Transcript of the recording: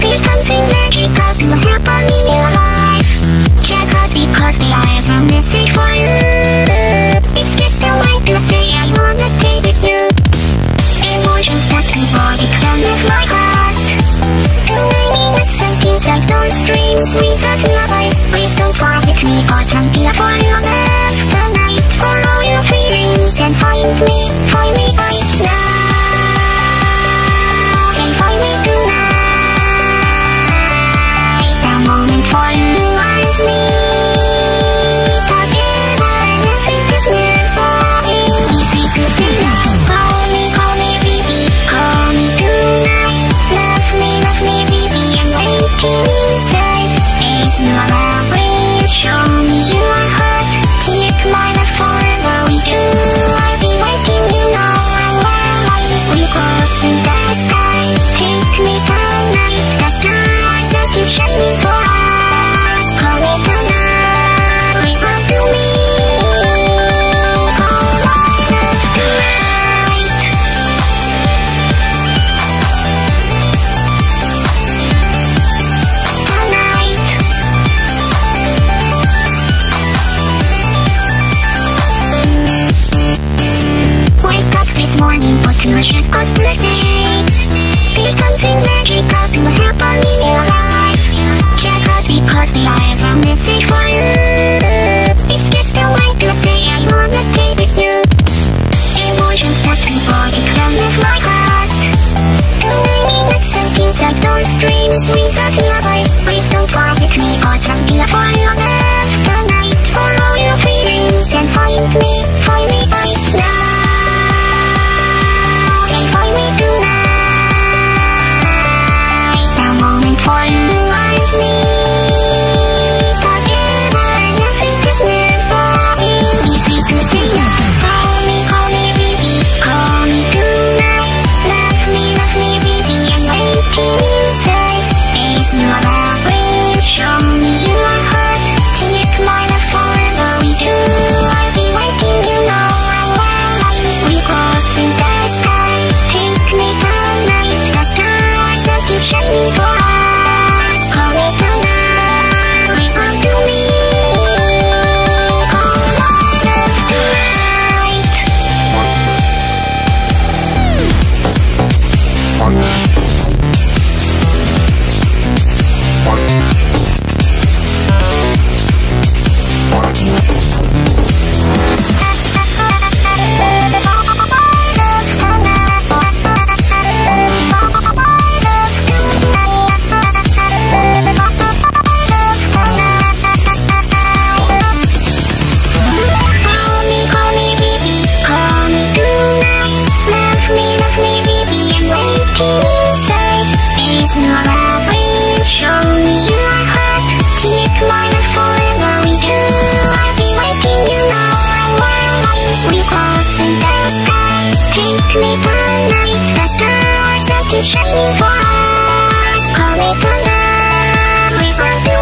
There's something magical to happen in your life. Check out because the eyes are missing message. It's just a way to say I wanna stay with you. Emotions that involve the come of my heart. To many nuts and things like those dreams without lovers. Please don't forget me, cause I'm here for you. Love the for all your feelings and find me, find me. God's birthday shining for us. Me tonight, listen to